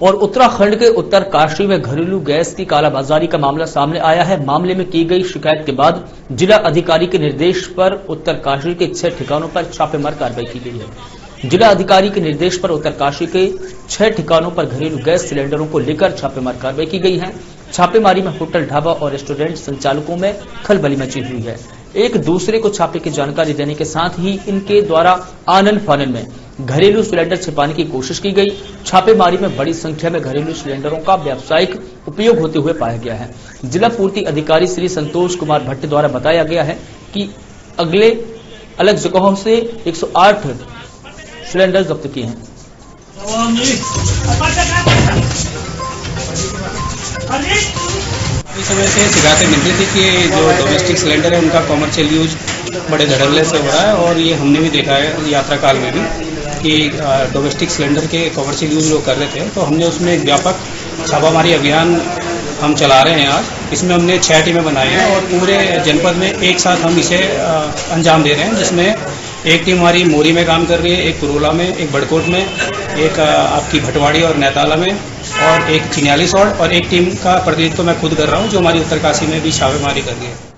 और उत्तराखंड के उत्तरकाशी में घरेलू गैस की कालाबाजारी का मामला सामने आया है। मामले में की गई शिकायत के बाद जिला अधिकारी के निर्देश पर उत्तरकाशी के छह ठिकानों पर छापेमार कार्रवाई की गई है। जिला अधिकारी के निर्देश पर उत्तरकाशी के छह ठिकानों पर घरेलू गैस सिलेंडरों को लेकर छापेमार कार्रवाई की गई है। छापेमारी में होटल ढाबा और रेस्टोरेंट संचालकों में खलबली मची हुई है। एक दूसरे को छापे की जानकारी देने के साथ ही इनके द्वारा आनंद फानन में घरेलू सिलेंडर छिपाने की कोशिश की गई। छापेमारी में बड़ी संख्या में घरेलू सिलेंडरों का व्यावसायिक उपयोग होते हुए पाया गया है। जिला पूर्ति अधिकारी श्री संतोष कुमार भट्ट द्वारा बताया गया है कि अगले अलग जगहों से 108 सिलेंडर जब्त किए हैं। समय से शिकायतें मिल रही थी कि जो डोमेस्टिक सिलेंडर है, उनका कॉमर्शियल यूज़ बड़े धड़ल्ले से हो रहा है और ये हमने भी देखा है यात्रा काल में भी। कि डोमेस्टिक सिलेंडर के कॉमर्शियल यूज़ लोग कर रहे थे तो हमने उसमें एक व्यापक छापामारी अभियान हम चला रहे हैं आज। इसमें हमने छह टीमें बनाई हैं और पूरे जनपद में एक साथ हम इसे अंजाम दे रहे हैं, जिसमें एक टीम हमारी मोरी में काम कर रही है, एक कुरोला में, एक बड़कोट में, एक आपकी भटवाड़ी और नैताला में, और एक चिन्यालीस और एक टीम का प्रतिनिधित्व मैं खुद कर रहा हूँ, जो हमारी उत्तरकाशी में भी छापेमारी कर रही है।